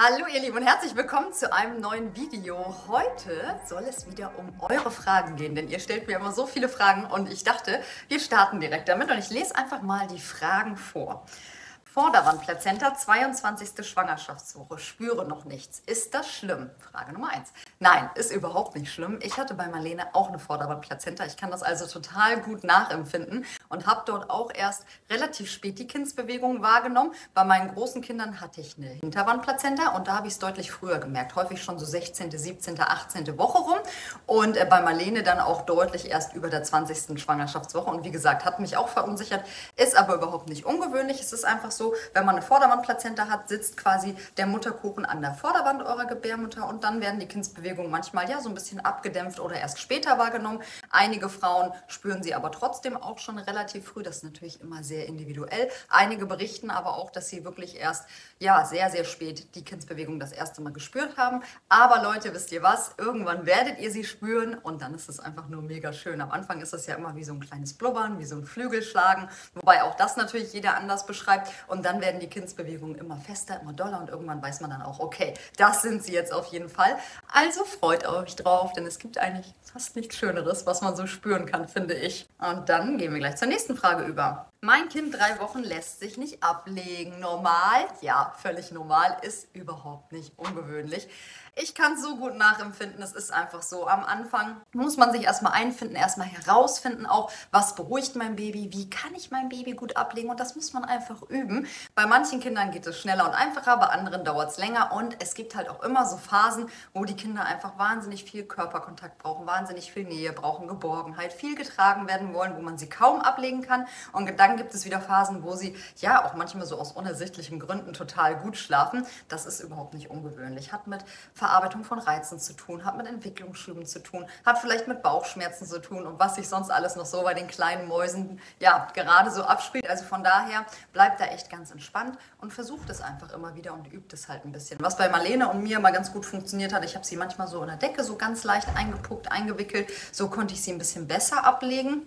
Hallo ihr Lieben und herzlich willkommen zu einem neuen Video. Heute soll es wieder um eure Fragen gehen, denn ihr stellt mir immer so viele Fragen und ich dachte, wir starten direkt damit und ich lese einfach mal die Fragen vor. Vorderwandplazenta, 22. Schwangerschaftswoche. Spüre noch nichts. Ist das schlimm? Frage Nummer 1. Nein, ist überhaupt nicht schlimm. Ich hatte bei Marlene auch eine Vorderwandplazenta. Ich kann das also total gut nachempfinden und habe dort auch erst relativ spät die Kindsbewegung wahrgenommen. Bei meinen großen Kindern hatte ich eine Hinterwandplazenta und da habe ich es deutlich früher gemerkt. Häufig schon so 16., 17., 18. Woche rum und äh, bei Marlene dann auch deutlich erst über der 20. Schwangerschaftswoche. Und wie gesagt, hat mich auch verunsichert, ist aber überhaupt nicht ungewöhnlich. Es ist einfach so, wenn man eine Vorderwandplazenta hat, sitzt quasi der Mutterkuchen an der Vorderwand eurer Gebärmutter und dann werden die Kindsbewegungen manchmal ja so ein bisschen abgedämpft oder erst später wahrgenommen. Einige Frauen spüren sie aber trotzdem auch schon relativ früh. Das ist natürlich immer sehr individuell. Einige berichten aber auch, dass sie wirklich erst ja sehr, sehr spät die Kindsbewegung das erste Mal gespürt haben. Aber Leute, wisst ihr was? Irgendwann werdet ihr sie spüren und dann ist es einfach nur mega schön. Am Anfang ist es ja immer wie so ein kleines Blubbern, wie so ein Flügelschlagen, wobei auch das natürlich jeder anders beschreibt. Und und dann werden die Kindsbewegungen immer fester, immer doller und irgendwann weiß man dann auch, okay, das sind sie jetzt auf jeden Fall. Also freut euch drauf, denn es gibt eigentlich fast nichts Schöneres, was man so spüren kann, finde ich. Und dann gehen wir gleich zur nächsten Frage über. Mein Kind drei Wochen lässt sich nicht ablegen. Normal? Ja, völlig normal. Ist überhaupt nicht ungewöhnlich. Ich kann es so gut nachempfinden. Es ist einfach so. Am Anfang muss man sich erstmal einfinden, erstmal herausfinden, auch was beruhigt mein Baby, wie kann ich mein Baby gut ablegen. Und das muss man einfach üben. Bei manchen Kindern geht es schneller und einfacher, bei anderen dauert es länger. Und es gibt halt auch immer so Phasen, wo die Kinder einfach wahnsinnig viel Körperkontakt brauchen, wahnsinnig viel Nähe brauchen, Geborgenheit, viel getragen werden wollen, wo man sie kaum ablegen kann. Und dann gibt es wieder Phasen, wo sie ja auch manchmal so aus unersichtlichen Gründen total gut schlafen. Das ist überhaupt nicht ungewöhnlich. Hat mit Verarbeitung von Reizen zu tun, hat mit Entwicklungsschüben zu tun, hat vielleicht mit Bauchschmerzen zu tun und was sich sonst alles noch so bei den kleinen Mäusen ja gerade so abspielt. Also von daher bleibt da echt ganz entspannt und versucht es einfach immer wieder und übt es halt ein bisschen. Was bei Marlene und mir mal ganz gut funktioniert hat, ich habe sie manchmal so in der Decke so ganz leicht eingepuckt, eingewickelt. So konnte ich sie ein bisschen besser ablegen.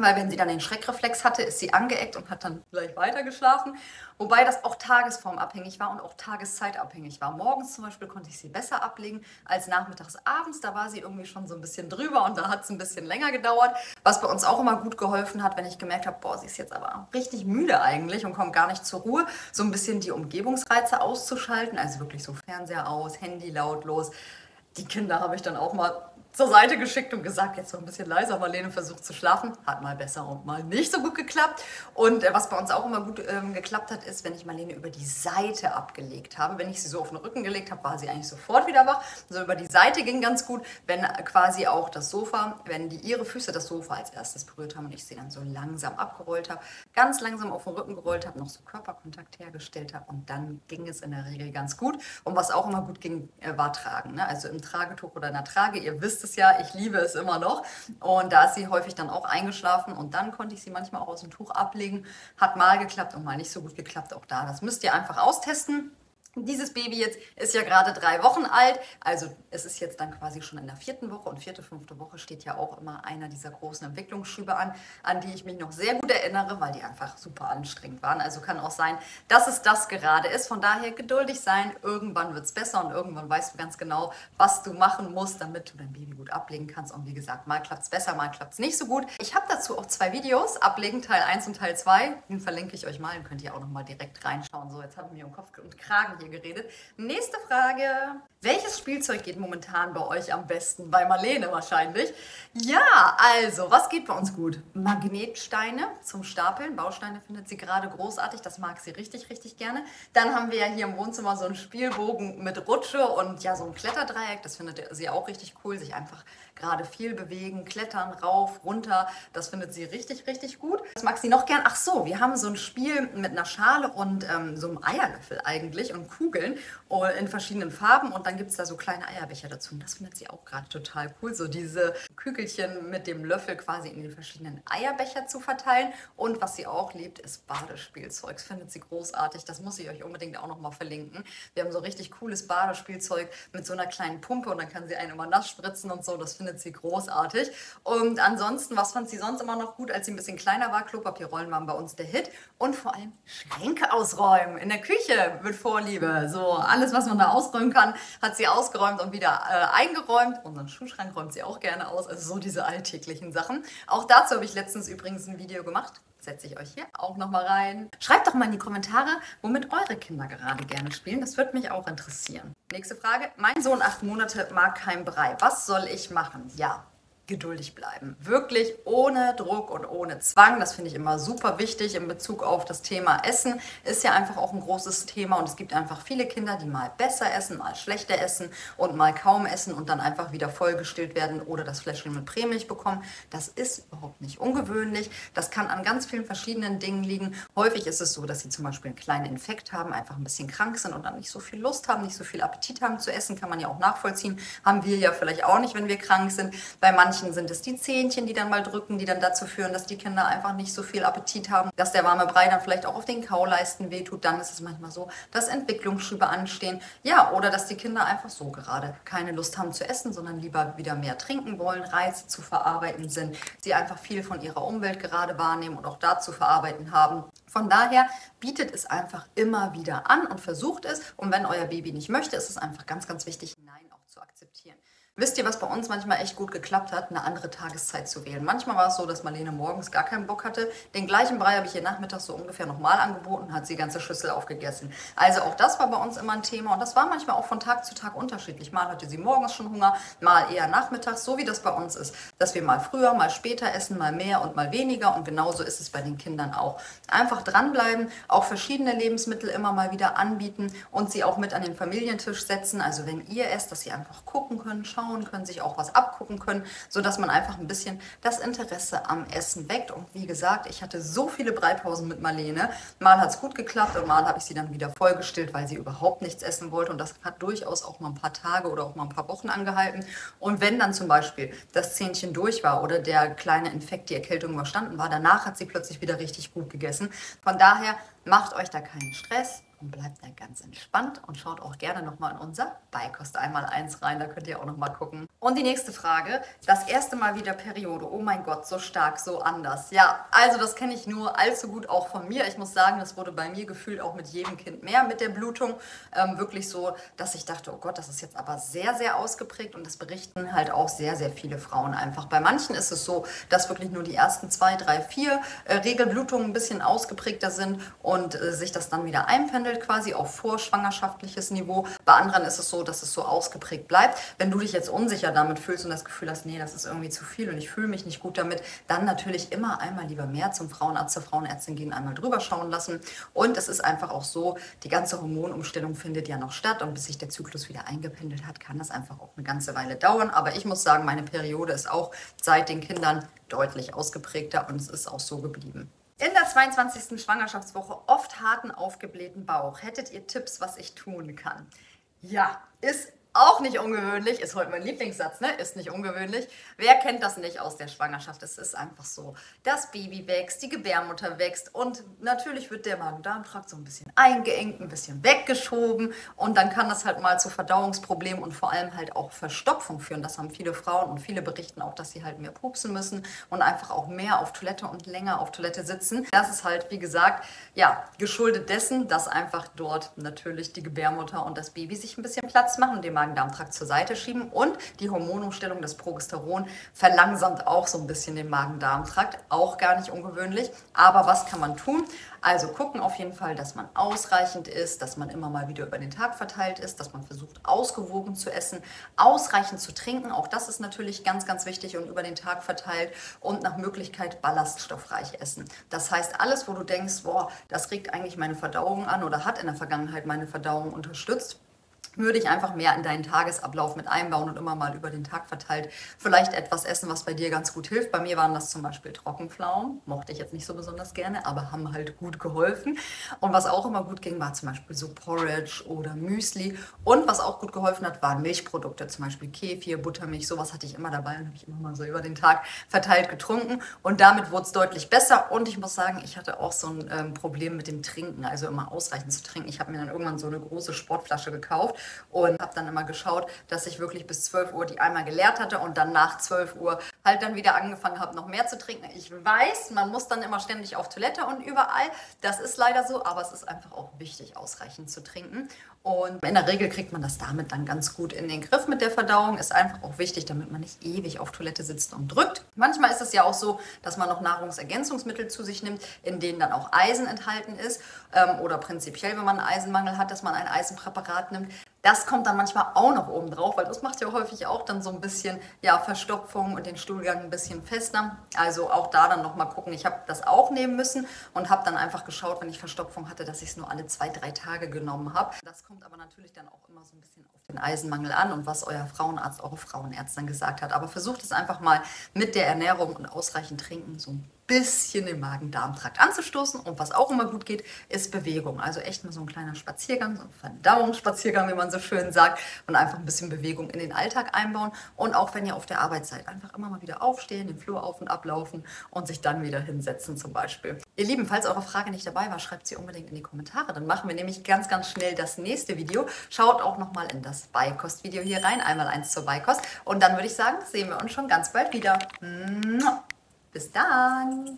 Weil wenn sie dann den Schreckreflex hatte, ist sie angeeckt und hat dann gleich weiter geschlafen. Wobei das auch tagesformabhängig war und auch tageszeitabhängig war. Morgens zum Beispiel konnte ich sie besser ablegen als nachmittags, abends. Da war sie irgendwie schon so ein bisschen drüber und da hat es ein bisschen länger gedauert. Was bei uns auch immer gut geholfen hat, wenn ich gemerkt habe, boah, sie ist jetzt aber richtig müde eigentlich und kommt gar nicht zur Ruhe, so ein bisschen die Umgebungsreize auszuschalten. Also wirklich so Fernseher aus, Handy lautlos. Die Kinder habe ich dann auch mal zur Seite geschickt und gesagt, jetzt noch ein bisschen leiser. Marlene versucht zu schlafen. Hat mal besser und mal nicht so gut geklappt. Und äh, was bei uns auch immer gut ähm, geklappt hat, ist, wenn ich Marlene über die Seite abgelegt habe. Wenn ich sie so auf den Rücken gelegt habe, war sie eigentlich sofort wieder wach. So über die Seite ging ganz gut, wenn quasi auch das Sofa, wenn die ihre Füße das Sofa als erstes berührt haben und ich sie dann so langsam abgerollt habe, ganz langsam auf den Rücken gerollt habe, noch so Körperkontakt hergestellt habe und dann ging es in der Regel ganz gut. Und was auch immer gut ging, äh, war Tragen. Ne? Also im Tragetuch oder in der Trage, ihr wisst es ja, ich liebe es immer noch. Und da ist sie häufig dann auch eingeschlafen und dann konnte ich sie manchmal auch aus dem Tuch ablegen. Hat mal geklappt und mal nicht so gut geklappt, auch da. Das müsst ihr einfach austesten. Dieses Baby jetzt ist ja gerade drei Wochen alt, also es ist jetzt dann quasi schon in der vierten Woche und vierte, fünfte Woche steht ja auch immer einer dieser großen Entwicklungsschübe an, an die ich mich noch sehr gut erinnere, weil die einfach super anstrengend waren. Also kann auch sein, dass es das gerade ist. Von daher geduldig sein, irgendwann wird es besser und irgendwann weißt du ganz genau, was du machen musst, damit du dein Baby gut ablegen kannst. Und wie gesagt, mal klappt es besser, mal klappt es nicht so gut. Ich habe dazu auch zwei Videos, Ablegen Teil 1 und Teil 2. Den verlinke ich euch mal, den könnt ihr auch noch mal direkt reinschauen. So, jetzt haben wir um Kopf und Kragen hier geredet. Nächste Frage. Welches Spielzeug geht momentan bei euch am besten? Bei Marlene wahrscheinlich. Ja, also, was geht bei uns gut? Magnetsteine zum Stapeln. Bausteine findet sie gerade großartig. Das mag sie richtig, richtig gerne. Dann haben wir ja hier im Wohnzimmer so einen Spielbogen mit Rutsche und ja, so ein Kletterdreieck. Das findet sie auch richtig cool. Sich einfach gerade viel bewegen, klettern, rauf, runter. Das findet sie richtig, richtig gut. Das mag sie noch gern. Ach so, wir haben so ein Spiel mit einer Schale und ähm, so einem Eierlöffel eigentlich und Kugeln in verschiedenen Farben und dann gibt es da so kleine Eierbecher dazu. Und das findet sie auch gerade total cool, so diese Kügelchen mit dem Löffel quasi in den verschiedenen Eierbecher zu verteilen. Und was sie auch liebt, ist Badespielzeug. Das findet sie großartig. Das muss ich euch unbedingt auch nochmal verlinken. Wir haben so richtig cooles Badespielzeug mit so einer kleinen Pumpe und dann kann sie einen immer nass spritzen und so. Das findet sie großartig. Und ansonsten, was fand sie sonst immer noch gut, als sie ein bisschen kleiner war? Klopapierrollen waren bei uns der Hit. Und vor allem Schränke ausräumen in der Küche mit Vorliebe Liebe. So, alles, was man da ausräumen kann, hat sie ausgeräumt und wieder äh, eingeräumt. Unseren Schuhschrank räumt sie auch gerne aus. Also so diese alltäglichen Sachen. Auch dazu habe ich letztens übrigens ein Video gemacht. Setze ich euch hier auch nochmal rein. Schreibt doch mal in die Kommentare, womit eure Kinder gerade gerne spielen. Das würde mich auch interessieren. Nächste Frage. Mein Sohn, acht Monate, mag kein Brei. Was soll ich machen? Ja, geduldig bleiben. Wirklich ohne Druck und ohne Zwang. Das finde ich immer super wichtig in Bezug auf das Thema Essen. Ist ja einfach auch ein großes Thema und es gibt einfach viele Kinder, die mal besser essen, mal schlechter essen und mal kaum essen und dann einfach wieder vollgestillt werden oder das Fläschchen mit Prämilch bekommen. Das ist überhaupt nicht ungewöhnlich. Das kann an ganz vielen verschiedenen Dingen liegen. Häufig ist es so, dass sie zum Beispiel einen kleinen Infekt haben, einfach ein bisschen krank sind und dann nicht so viel Lust haben, nicht so viel Appetit haben zu essen. Kann man ja auch nachvollziehen. Haben wir ja vielleicht auch nicht, wenn wir krank sind. Bei manchen manchen sind es die Zähnchen, die dann mal drücken, die dann dazu führen, dass die Kinder einfach nicht so viel Appetit haben, dass der warme Brei dann vielleicht auch auf den Kauleisten wehtut. Dann ist es manchmal so, dass Entwicklungsschübe anstehen. Ja, oder dass die Kinder einfach so gerade keine Lust haben zu essen, sondern lieber wieder mehr trinken wollen, Reize zu verarbeiten sind, sie einfach viel von ihrer Umwelt gerade wahrnehmen und auch da zu verarbeiten haben. Von daher bietet es einfach immer wieder an und versucht es. Und wenn euer Baby nicht möchte, ist es einfach ganz, ganz wichtig, Nein auch zu akzeptieren. Wisst ihr, was bei uns manchmal echt gut geklappt hat, eine andere Tageszeit zu wählen? Manchmal war es so, dass Marlene morgens gar keinen Bock hatte. Den gleichen Brei habe ich ihr nachmittags so ungefähr nochmal angeboten, hat sie die ganze Schüssel aufgegessen. Also auch das war bei uns immer ein Thema und das war manchmal auch von Tag zu Tag unterschiedlich. Mal hatte sie morgens schon Hunger, mal eher nachmittags, so wie das bei uns ist. Dass wir mal früher, mal später essen, mal mehr und mal weniger und genauso ist es bei den Kindern auch. Einfach dranbleiben, auch verschiedene Lebensmittel immer mal wieder anbieten und sie auch mit an den Familientisch setzen. Also wenn ihr esst, dass sie einfach gucken können, schauen schauen können, sich auch was abgucken können, sodass man einfach ein bisschen das Interesse am Essen weckt. Und wie gesagt, ich hatte so viele Breipausen mit Marlene. Mal hat es gut geklappt und mal habe ich sie dann wieder vollgestillt, weil sie überhaupt nichts essen wollte. Und das hat durchaus auch mal ein paar Tage oder auch mal ein paar Wochen angehalten. Und wenn dann zum Beispiel das Zähnchen durch war oder der kleine Infekt, die Erkältung überstanden war, danach hat sie plötzlich wieder richtig gut gegessen. Von daher macht euch da keinen Stress und bleibt da ganz entspannt und schaut auch gerne nochmal in unser Beikost einmal eins rein, da könnt ihr auch nochmal gucken. Und die nächste Frage, das erste Mal wieder Periode, oh mein Gott, so stark, so anders. Ja, also das kenne ich nur allzu gut auch von mir. Ich muss sagen, das wurde bei mir gefühlt auch mit jedem Kind mehr mit der Blutung. Ähm, wirklich so, dass ich dachte, oh Gott, das ist jetzt aber sehr, sehr ausgeprägt und das berichten halt auch sehr, sehr viele Frauen einfach. Bei manchen ist es so, dass wirklich nur die ersten zwei, drei, vier äh, Regelblutungen ein bisschen ausgeprägter sind und äh, sich das dann wieder einpendelt handelt, quasi auf vorschwangerschaftliches Niveau. Bei anderen ist es so, dass es so ausgeprägt bleibt. Wenn du dich jetzt unsicher damit fühlst und das Gefühl hast, nee, das ist irgendwie zu viel und ich fühle mich nicht gut damit, dann natürlich immer einmal lieber mehr zum Frauenarzt, zur Frauenärztin gehen, einmal drüber schauen lassen. Und es ist einfach auch so, die ganze Hormonumstellung findet ja noch statt und bis sich der Zyklus wieder eingependelt hat, kann das einfach auch eine ganze Weile dauern. Aber ich muss sagen, meine Periode ist auch seit den Kindern deutlich ausgeprägter und es ist auch so geblieben. In der 22. Schwangerschaftswoche oft harten, aufgeblähten Bauch. Hättet ihr Tipps, was ich tun kann? Ja, ist auch nicht ungewöhnlich, ist heute mein Lieblingssatz, ne? Ist nicht ungewöhnlich. Wer kennt das nicht aus der Schwangerschaft? Es ist einfach so. Das Baby wächst, die Gebärmutter wächst und natürlich wird der Magen-Darm-Trakt so ein bisschen eingeengt, ein bisschen weggeschoben und dann kann das halt mal zu Verdauungsproblemen und vor allem halt auch Verstopfung führen. Das haben viele Frauen und viele berichten auch, dass sie halt mehr pupsen müssen und einfach auch mehr auf Toilette und länger auf Toilette sitzen. Das ist halt, wie gesagt, ja, geschuldet dessen, dass einfach dort natürlich die Gebärmutter und das Baby sich ein bisschen Platz machen, dem Magen-Darm-Trakt zur Seite schieben und die Hormonumstellung des Progesteron verlangsamt auch so ein bisschen den Magen-Darm-Trakt. Auch gar nicht ungewöhnlich. Aber was kann man tun? Also gucken auf jeden Fall, dass man ausreichend ist, dass man immer mal wieder über den Tag verteilt ist, dass man versucht, ausgewogen zu essen, ausreichend zu trinken. Auch das ist natürlich ganz, ganz wichtig und über den Tag verteilt und nach Möglichkeit ballaststoffreich essen. Das heißt, alles, wo du denkst, boah, das regt eigentlich meine Verdauung an oder hat in der Vergangenheit meine Verdauung unterstützt, würde ich einfach mehr in deinen Tagesablauf mit einbauen und immer mal über den Tag verteilt vielleicht etwas essen, was bei dir ganz gut hilft. Bei mir waren das zum Beispiel Trockenpflaumen, mochte ich jetzt nicht so besonders gerne, aber haben halt gut geholfen. Und was auch immer gut ging, war zum Beispiel so Porridge oder Müsli. Und was auch gut geholfen hat, waren Milchprodukte, zum Beispiel Kefir, Buttermilch, sowas hatte ich immer dabei und habe ich immer mal so über den Tag verteilt getrunken. Und damit wurde es deutlich besser. Und ich muss sagen, ich hatte auch so ein ähm, Problem mit dem Trinken, also immer ausreichend zu trinken. Ich habe mir dann irgendwann so eine große Sportflasche gekauft und habe dann immer geschaut, dass ich wirklich bis 12 Uhr die einmal geleert hatte und dann nach 12 Uhr halt dann wieder angefangen habe, noch mehr zu trinken. Ich weiß, man muss dann immer ständig auf Toilette und überall. Das ist leider so, aber es ist einfach auch wichtig, ausreichend zu trinken. Und in der Regel kriegt man das damit dann ganz gut in den Griff mit der Verdauung. Ist einfach auch wichtig, damit man nicht ewig auf Toilette sitzt und drückt. Manchmal ist es ja auch so, dass man noch Nahrungsergänzungsmittel zu sich nimmt, in denen dann auch Eisen enthalten ist. Ähm, oder prinzipiell, wenn man einen Eisenmangel hat, dass man ein Eisenpräparat nimmt. Das kommt dann manchmal auch noch oben drauf, weil das macht ja häufig auch dann so ein bisschen ja, Verstopfung und den Stuhlgang ein bisschen fester. Also auch da dann nochmal gucken. Ich habe das auch nehmen müssen und habe dann einfach geschaut, wenn ich Verstopfung hatte, dass ich es nur alle zwei, drei Tage genommen habe. Das kommt aber natürlich dann auch immer so ein bisschen auf den Eisenmangel an und was euer Frauenarzt, eure Frauenärztin gesagt hat. Aber versucht es einfach mal mit der Ernährung und ausreichend Trinken so ein bisschen den Magen-Darm-Trakt anzustoßen. Und was auch immer gut geht, ist Bewegung. Also echt mal so ein kleiner Spaziergang, so ein Verdauungsspaziergang, wie man schön sagt. Und einfach ein bisschen Bewegung in den Alltag einbauen. Und auch wenn ihr auf der Arbeit seid, einfach immer mal wieder aufstehen, den Flur auf und ablaufen und sich dann wieder hinsetzen zum Beispiel. Ihr Lieben, falls eure Frage nicht dabei war, schreibt sie unbedingt in die Kommentare. Dann machen wir nämlich ganz, ganz schnell das nächste Video. Schaut auch nochmal in das Beikost-Video hier rein. Einmal eins zur Beikost. Und dann würde ich sagen, sehen wir uns schon ganz bald wieder. Bis dann!